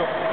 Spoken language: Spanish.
Gracias.